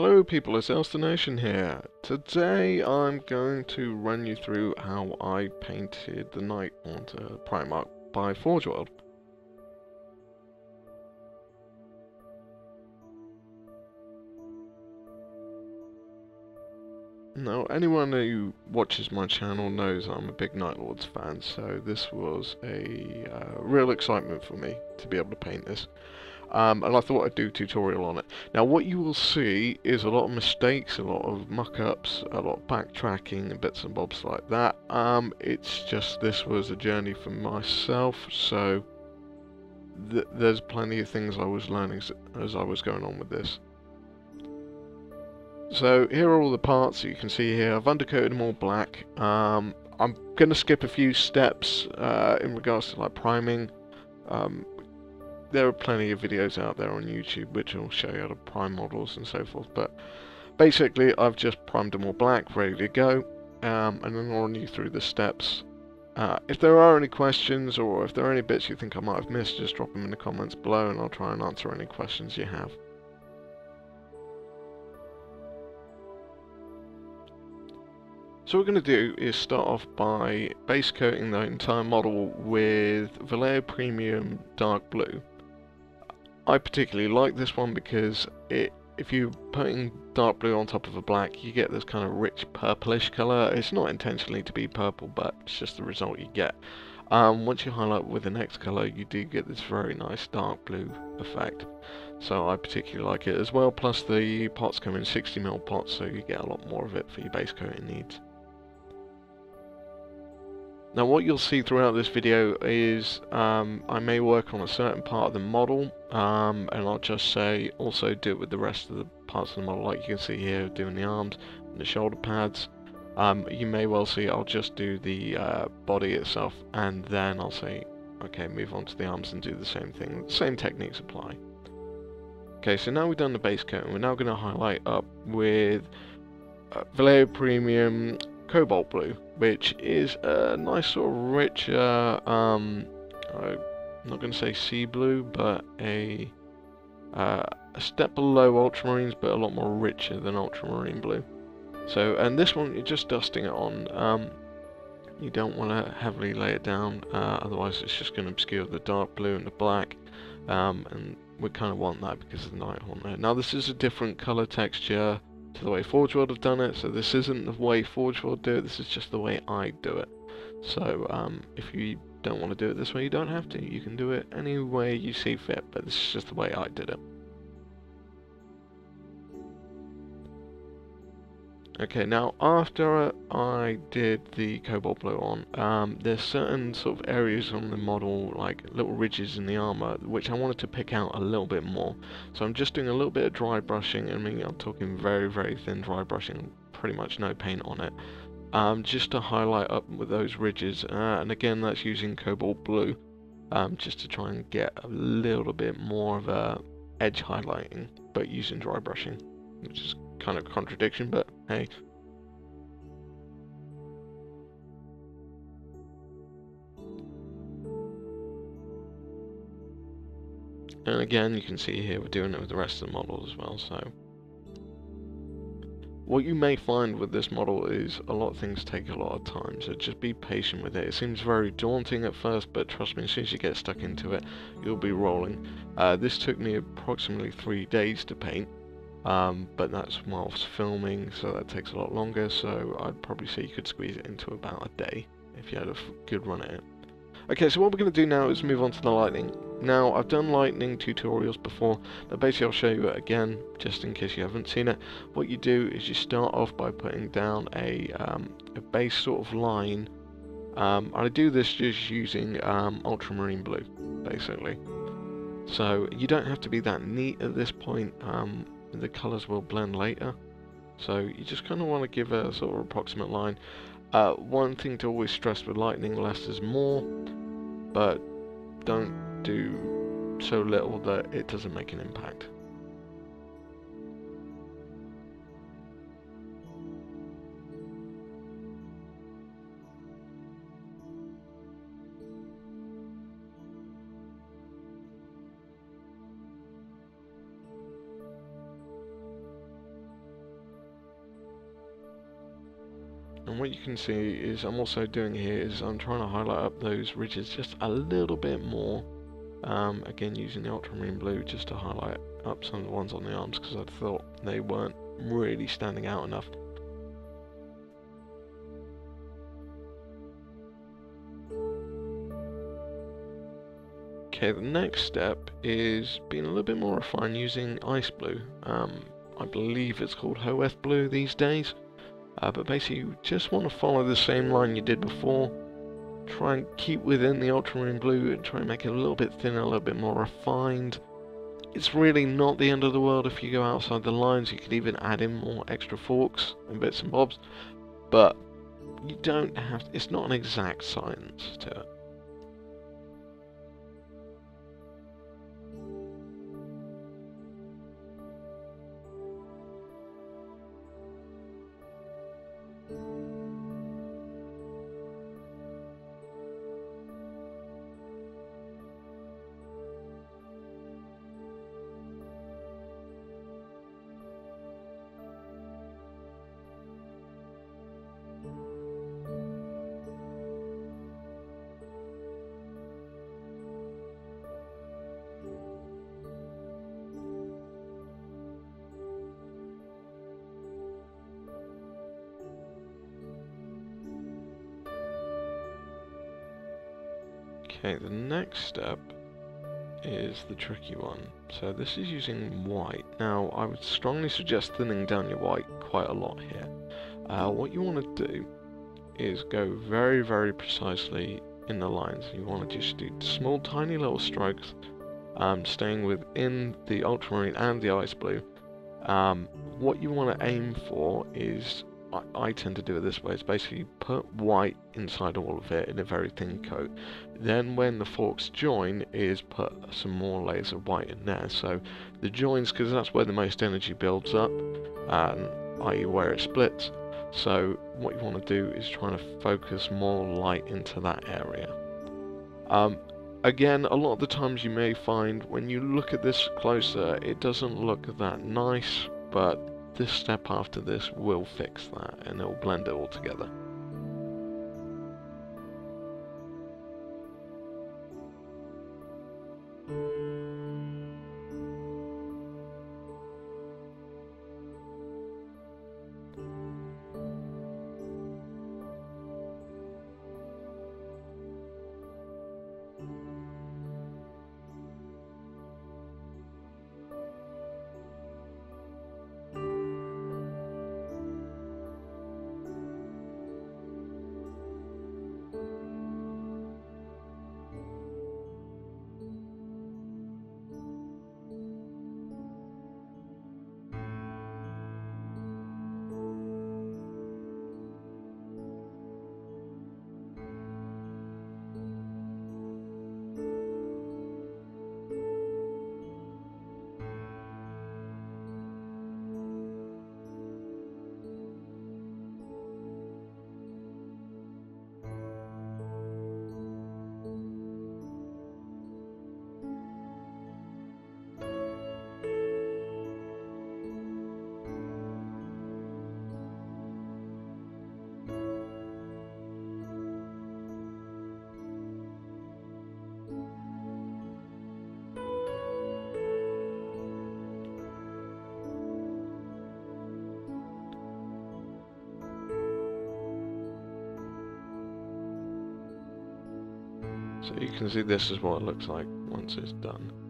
Hello people, it's Elstonation here. Today I'm going to run you through how I painted the Night Haunter Primarch by Forge World. Now, anyone who watches my channel knows I'm a big Night Lords fan, so this was a uh, real excitement for me to be able to paint this um, and I thought I'd do a tutorial on it. Now what you will see is a lot of mistakes, a lot of muck-ups, a lot of backtracking and bits and bobs like that. Um, it's just this was a journey for myself, so th there's plenty of things I was learning as I was going on with this. So here are all the parts that you can see here. I've undercoated them all black. Um, I'm going to skip a few steps uh, in regards to like priming. Um, there are plenty of videos out there on YouTube which will show you how to prime models and so forth, but basically I've just primed them all black, ready to go, um, and then I'll run you through the steps. Uh, if there are any questions or if there are any bits you think I might have missed, just drop them in the comments below and I'll try and answer any questions you have. So what we're going to do is start off by base coating the entire model with Vallejo Premium Dark Blue. I particularly like this one because it, if you're putting dark blue on top of a black, you get this kind of rich purplish colour. It's not intentionally to be purple, but it's just the result you get. Um, once you highlight with the next colour, you do get this very nice dark blue effect. So I particularly like it as well, plus the pots come in 60ml pots, so you get a lot more of it for your base coating needs. Now what you'll see throughout this video is um, I may work on a certain part of the model um, and I'll just say also do it with the rest of the parts of the model like you can see here doing the arms and the shoulder pads. Um, you may well see I'll just do the uh, body itself and then I'll say okay move on to the arms and do the same thing. Same techniques apply. Okay so now we've done the base coat and we're now going to highlight up with uh, Vallejo Premium cobalt blue, which is a nice sort of richer, um, I'm not going to say sea blue, but a, uh, a step below ultramarines, but a lot more richer than ultramarine blue. So, and this one, you're just dusting it on. Um, you don't want to heavily lay it down, uh, otherwise it's just going to obscure the dark blue and the black. Um, and we kind of want that because of the Night Haunter. Now this is a different color texture to the way Forge World have done it. So this isn't the way Forge World do it, this is just the way I do it. So um, if you don't want to do it this way, you don't have to. You can do it any way you see fit, but this is just the way I did it. Okay, now after I did the cobalt blue on, um, there's certain sort of areas on the model, like little ridges in the armor, which I wanted to pick out a little bit more. So I'm just doing a little bit of dry brushing, I mean I'm talking very very thin dry brushing, pretty much no paint on it, um, just to highlight up with those ridges, uh, and again that's using cobalt blue, um, just to try and get a little bit more of a edge highlighting, but using dry brushing, which is kind of a contradiction, but hey. And again, you can see here we're doing it with the rest of the models as well, so... What you may find with this model is a lot of things take a lot of time, so just be patient with it. It seems very daunting at first, but trust me, as soon as you get stuck into it, you'll be rolling. Uh, this took me approximately three days to paint, um, but that's whilst filming, so that takes a lot longer, so I'd probably say you could squeeze it into about a day if you had a good run at it. Okay, so what we're going to do now is move on to the lightning. Now, I've done lightning tutorials before, but basically I'll show you it again, just in case you haven't seen it. What you do is you start off by putting down a, um, a base sort of line. Um, I do this just using um, ultramarine blue, basically. So, you don't have to be that neat at this point. Um, the colours will blend later. So you just kind of want to give a sort of approximate line. Uh, one thing to always stress with lightning, less is more, but don't do so little that it doesn't make an impact. And what you can see is I'm also doing here is I'm trying to highlight up those ridges just a little bit more um, again using the ultramarine blue just to highlight up some of the ones on the arms because I thought they weren't really standing out enough Okay, the next step is being a little bit more refined using ice blue. Um, I believe it's called Hoeth blue these days. Uh, but basically you just want to follow the same line you did before. Try and keep within the ultramarine blue and try and make it a little bit thinner, a little bit more refined. It's really not the end of the world if you go outside the lines. You could even add in more extra forks and bits and bobs. But you don't have, to, it's not an exact science to it. Next step is the tricky one. So this is using white. Now, I would strongly suggest thinning down your white quite a lot here. Uh, what you want to do is go very, very precisely in the lines. You want to just do small, tiny little strokes, um, staying within the ultramarine and the ice blue. Um, what you want to aim for is I, I, tend to do it this way. It's basically put white inside all of it in a very thin coat. Then when the forks join is put some more layers of white in there. So the joins, because that's where the most energy builds up, and i.e. where it splits. So what you want to do is trying to focus more light into that area. Um, again, a lot of the times you may find when you look at this closer, it doesn't look that nice, but this step after this will fix that and it will blend it all together. So you can see this is what it looks like once it's done.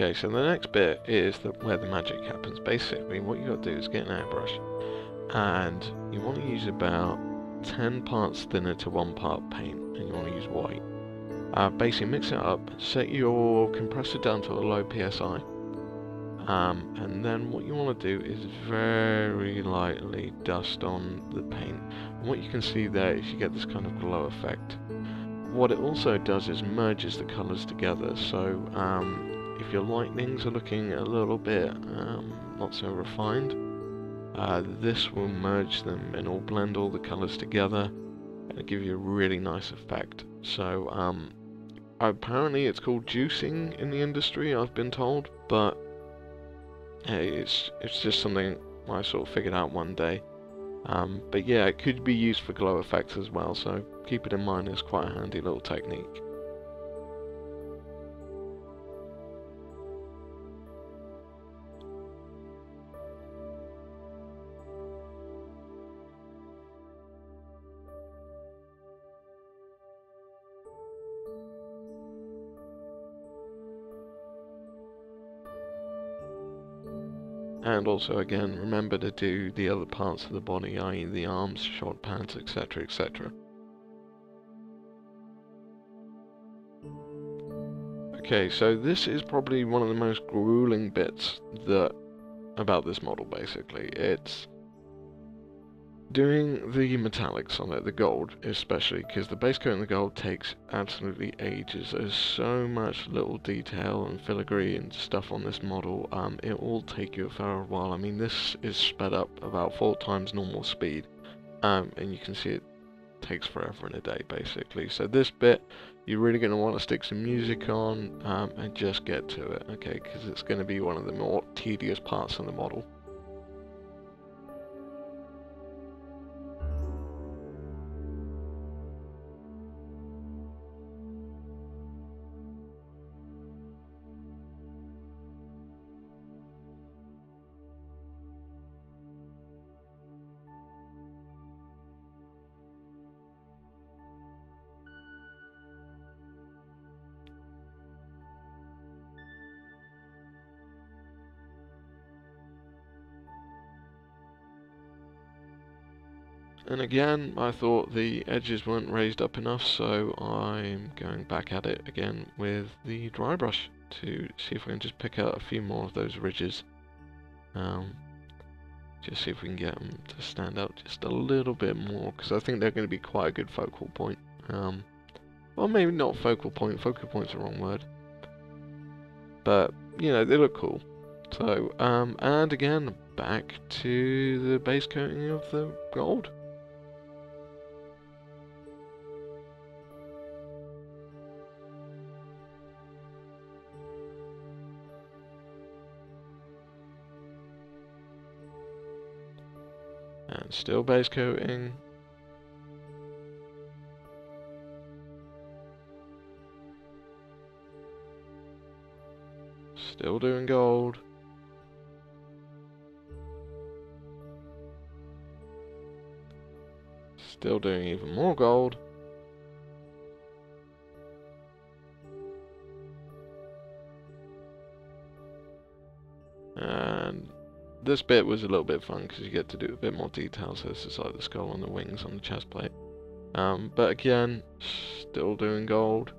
Okay, so the next bit is the, where the magic happens. Basically, what you got to do is get an airbrush, and you want to use about 10 parts thinner to 1 part paint, and you want to use white. Uh, basically, mix it up, set your compressor down to a low PSI, Um, and then what you want to do is very lightly dust on the paint. And what you can see there is you get this kind of glow effect. What it also does is merges the colours together, so um, if your lightnings are looking a little bit um, not so refined, uh, this will merge them and will blend all the colours together and give you a really nice effect. So um, apparently it's called juicing in the industry, I've been told, but hey, it's it's just something I sort of figured out one day. Um, but yeah, it could be used for glow effects as well, so keep it in mind, it's quite a handy little technique. And also again, remember to do the other parts of the body, i.e. the arms, shoulder pads, etc, etc. Okay, so this is probably one of the most grueling bits that about this model basically. It's doing the metallics on it, the gold especially, because the base coat and the gold takes absolutely ages. There's so much little detail and filigree and stuff on this model, um, it will take you a fair while. I mean, this is sped up about four times normal speed, um, and you can see it takes forever in a day, basically. So this bit, you're really going to want to stick some music on um, and just get to it, okay, because it's going to be one of the more tedious parts of the model. Again, I thought the edges weren't raised up enough, so I'm going back at it again with the dry brush to see if we can just pick out a few more of those ridges. Um, just see if we can get them to stand out just a little bit more, because I think they're going to be quite a good focal point. Um, well, maybe not focal point, focal point's the wrong word. But, you know, they look cool. So, um, and again, back to the base coating of the gold. Still base coating. Still doing gold. Still doing even more gold. This bit was a little bit fun because you get to do a bit more detail, so this is like the skull and the wings on the chest plate. Um, but again, still doing gold.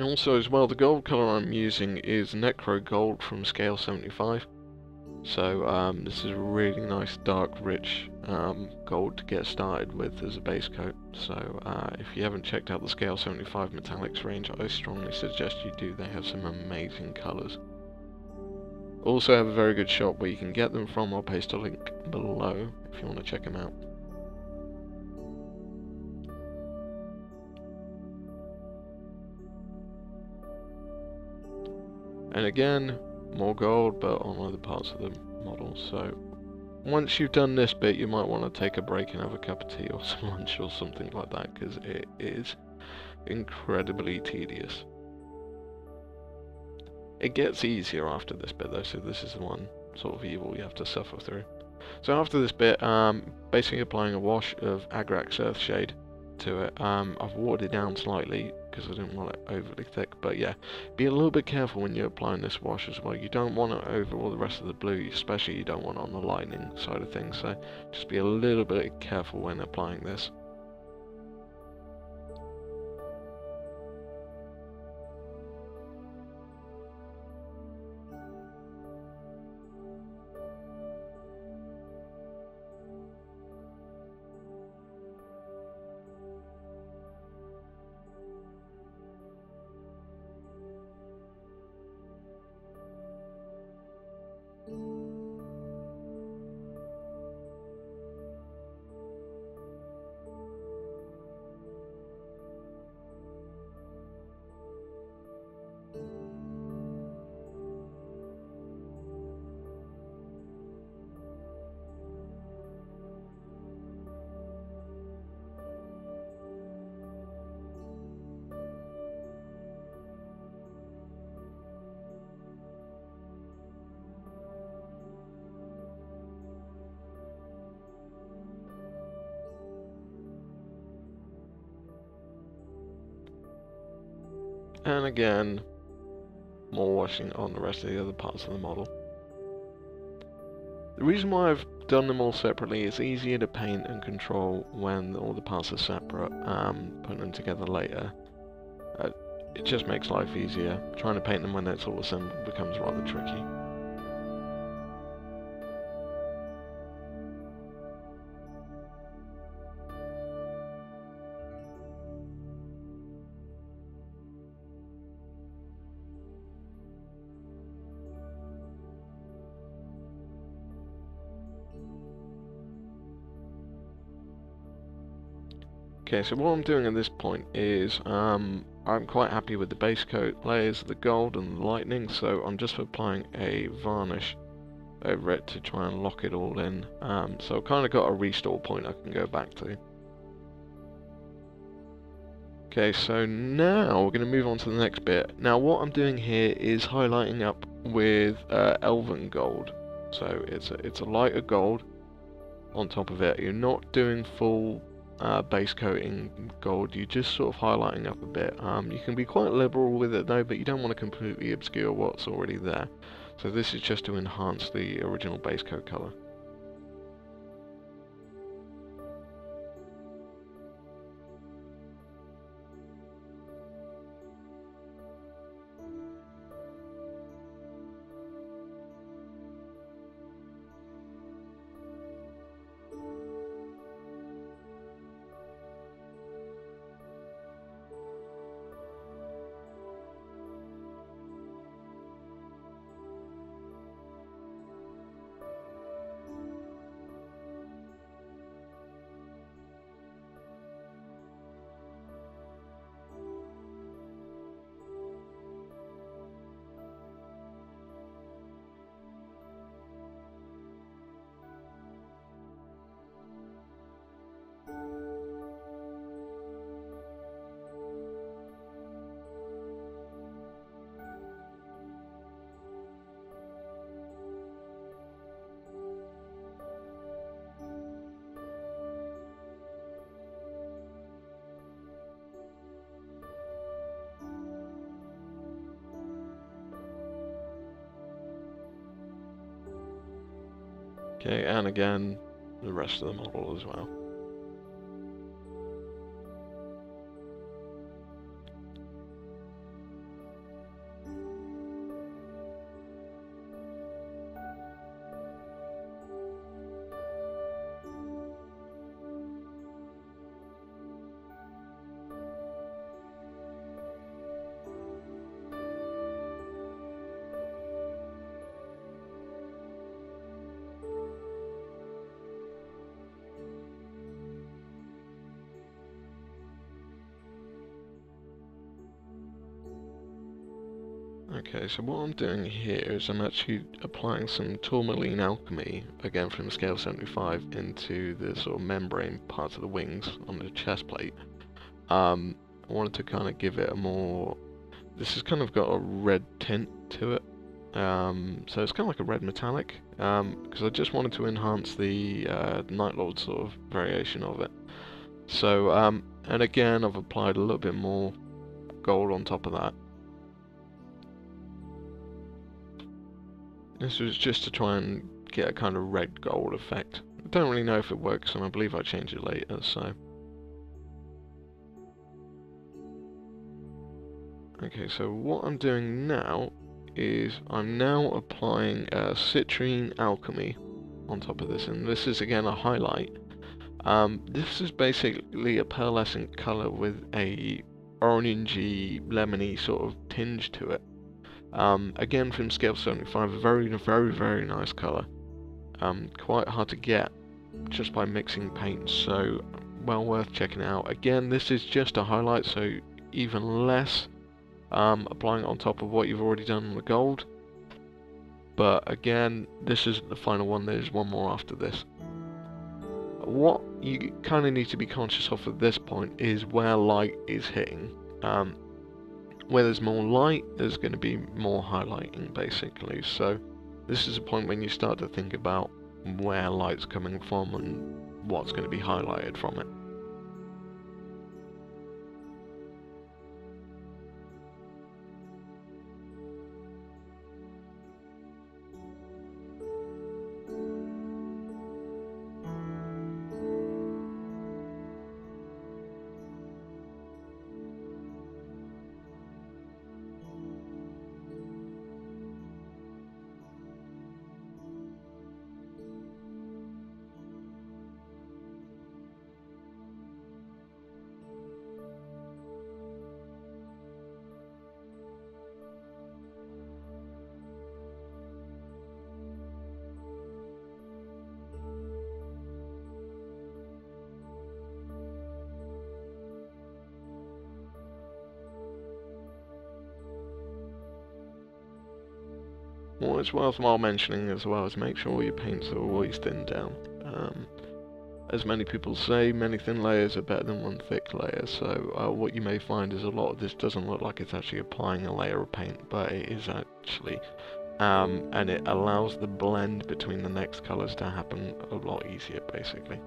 Also as well, the gold colour I'm using is Necro Gold from Scale 75. So um, this is a really nice dark rich um, gold to get started with as a base coat. So uh, if you haven't checked out the Scale 75 Metallics range, I strongly suggest you do. They have some amazing colours. Also have a very good shop where you can get them from. I'll paste a link below if you want to check them out. And again, more gold, but on other parts of the model. So once you've done this bit, you might want to take a break and have a cup of tea or some lunch or something like that, because it is incredibly tedious. It gets easier after this bit though, so this is the one sort of evil you have to suffer through. So after this bit, um, basically applying a wash of Agrax Earthshade to it. Um, I've watered it down slightly because I didn't want it overly thick. But yeah, be a little bit careful when you're applying this wash as well. You don't want it over all the rest of the blue, especially you don't want it on the lightning side of things. So just be a little bit careful when applying this. And again, more washing on the rest of the other parts of the model. The reason why I've done them all separately is easier to paint and control when all the parts are separate, um, putting them together later. Uh, it just makes life easier. Trying to paint them when it's all assembled becomes rather tricky. Okay, so what I'm doing at this point is um, I'm quite happy with the base coat layers, of the gold and the lightning, so I'm just applying a varnish over it to try and lock it all in. Um, so I've kind of got a restore point I can go back to. Okay, so now we're going to move on to the next bit. Now what I'm doing here is highlighting up with uh, Elven Gold. So it's a, it's a lighter gold on top of it. You're not doing full uh, base coating gold, you're just sort of highlighting up a bit. Um, you can be quite liberal with it though, but you don't want to completely obscure what's already there. So this is just to enhance the original base coat colour. Okay, and again, the rest of the model as well. Okay, so what I'm doing here is I'm actually applying some tourmaline alchemy, again from scale 75, into the sort of membrane parts of the wings on the chest plate. Um, I wanted to kind of give it a more... This has kind of got a red tint to it, um, so it's kind of like a red metallic, because um, I just wanted to enhance the uh, Night Lord sort of variation of it. So, um, and again, I've applied a little bit more gold on top of that. This was just to try and get a kind of red gold effect. I don't really know if it works and I believe I change it later, so... Okay, so what I'm doing now is I'm now applying a citrine alchemy on top of this, and this is again a highlight. Um, this is basically a pearlescent colour with a orangey, lemony sort of tinge to it. Um, again from scale 75, a very, very, very nice colour. Um, quite hard to get just by mixing paints, so well worth checking out. Again, this is just a highlight, so even less um, applying on top of what you've already done on the gold. But again, this isn't the final one, there's one more after this. What you kind of need to be conscious of at this point is where light is hitting. Um, where there's more light, there's going to be more highlighting basically. So this is a point when you start to think about where light's coming from and what's going to be highlighted from it. What is worthwhile mentioning as well is make sure your paints are always thinned down. Um, as many people say, many thin layers are better than one thick layer, so uh, what you may find is a lot of this doesn't look like it's actually applying a layer of paint, but it is actually. Um, and it allows the blend between the next colours to happen a lot easier, basically.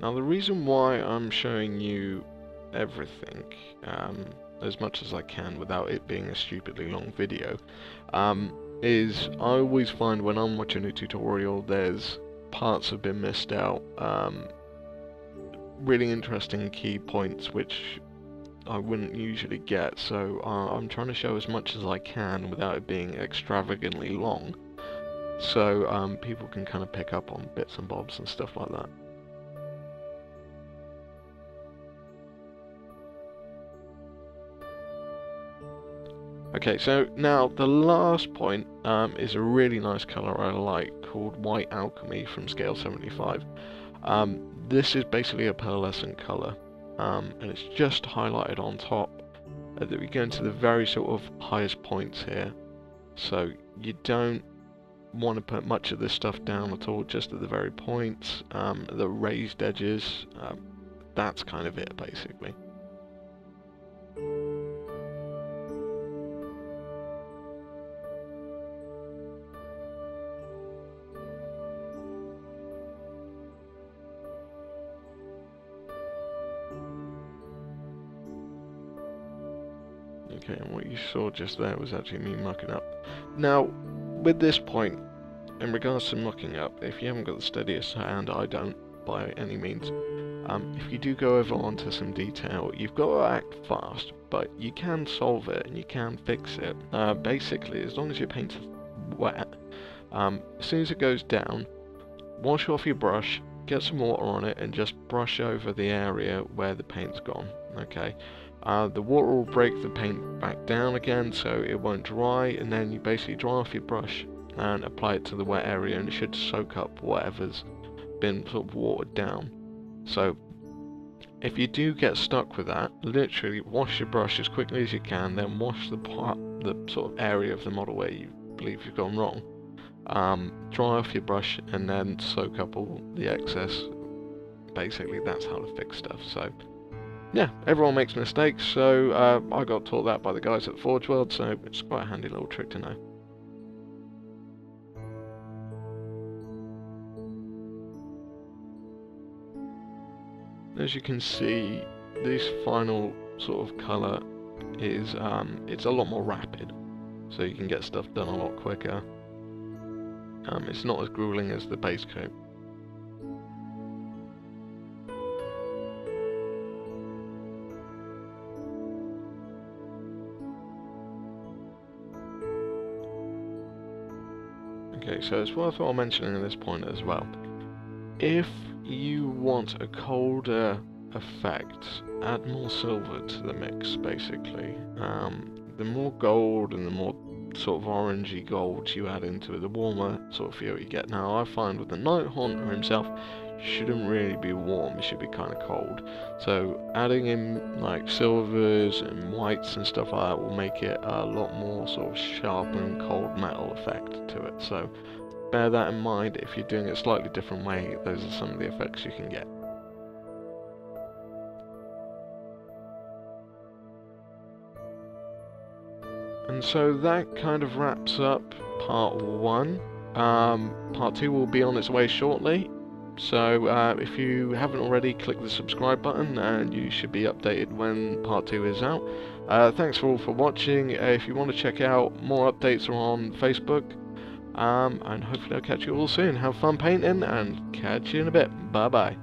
Now the reason why I'm showing you everything um, as much as I can without it being a stupidly long video um, is I always find when I'm watching a tutorial there's parts have been missed out um, really interesting key points which I wouldn't usually get so uh, I'm trying to show as much as I can without it being extravagantly long so um, people can kind of pick up on bits and bobs and stuff like that. Okay, so now the last point um, is a really nice colour I like called White Alchemy from Scale 75. Um, this is basically a pearlescent colour um, and it's just highlighted on top. Uh, we go into the very sort of highest points here. So you don't want to put much of this stuff down at all, just at the very points, um, the raised edges, um, that's kind of it basically. Saw just there was actually me mucking up. Now, with this point, in regards to mucking up, if you haven't got the steadiest hand, I don't, by any means, um, if you do go over onto some detail, you've got to act fast, but you can solve it and you can fix it. Uh, basically, as long as your paint is wet, um, as soon as it goes down, wash off your brush, get some water on it, and just brush over the area where the paint's gone. Okay, uh, the water will break the paint back down again so it won't dry and then you basically dry off your brush and apply it to the wet area and it should soak up whatever's been sort of watered down. So if you do get stuck with that, literally wash your brush as quickly as you can, then wash the part, the sort of area of the model where you believe you've gone wrong. Um, dry off your brush and then soak up all the excess. Basically, that's how to fix stuff. So yeah, everyone makes mistakes, so uh, I got taught that by the guys at Forge World, so it's quite a handy little trick to know. As you can see, this final sort of colour is, um, it's a lot more rapid, so you can get stuff done a lot quicker. Um, it's not as grueling as the base coat. So it's worthwhile mentioning at this point as well. If you want a colder effect, add more silver to the mix, basically. Um, the more gold and the more sort of orangey gold you add into it, the warmer sort of feel you get. Now, I find with the Night Haunter himself, shouldn't really be warm, it should be kind of cold. So adding in like silvers and whites and stuff like that will make it a lot more sort of sharp and cold metal effect to it. So bear that in mind if you're doing it a slightly different way, those are some of the effects you can get. And so that kind of wraps up part one. Um, part two will be on its way shortly. So uh, if you haven't already, click the subscribe button and you should be updated when part 2 is out. Uh, thanks for all for watching. Uh, if you want to check out more updates are on Facebook. Um, and hopefully I'll catch you all soon. Have fun painting and catch you in a bit. Bye bye.